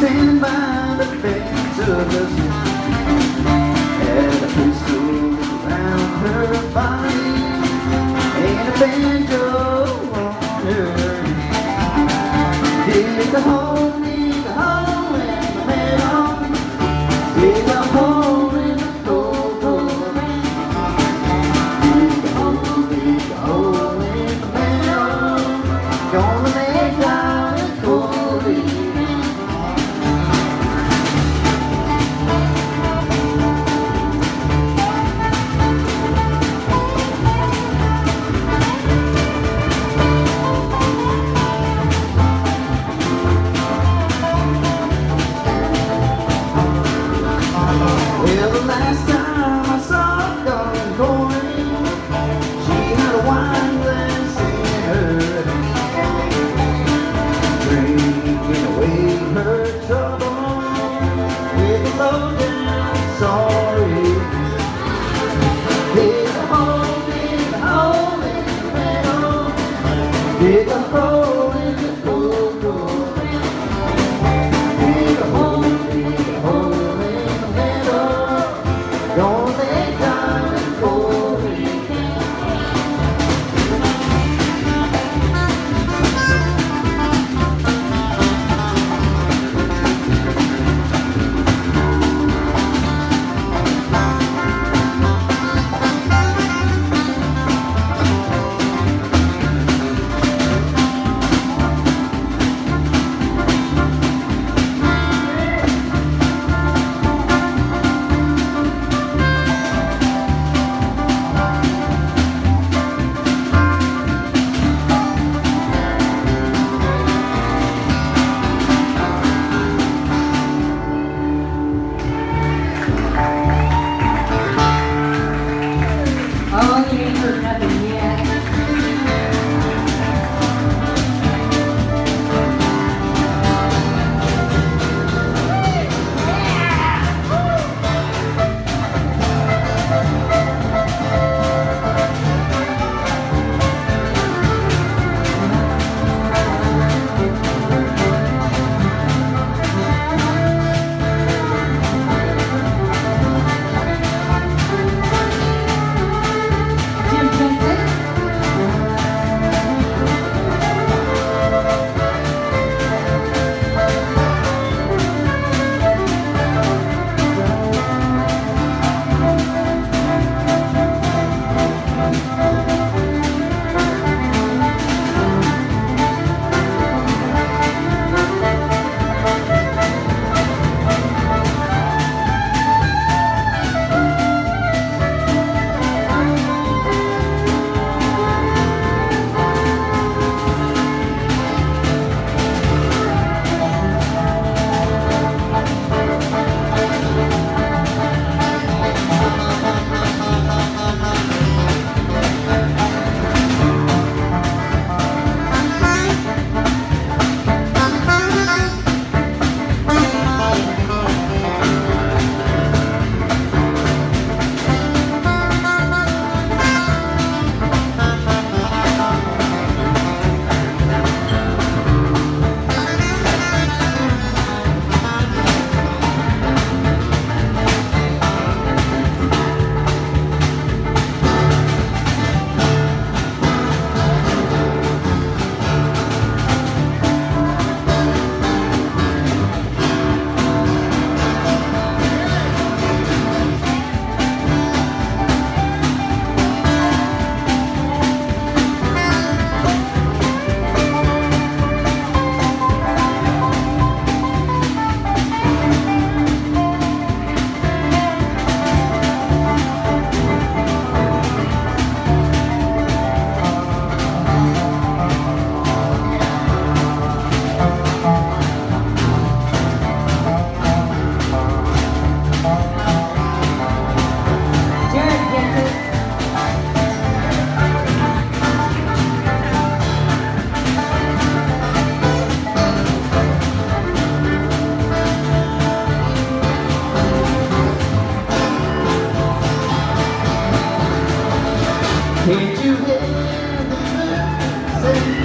Standing by the fence of the city Had a pistol around her body And a banjo on her Did the Dig a Can't you hear the birds sing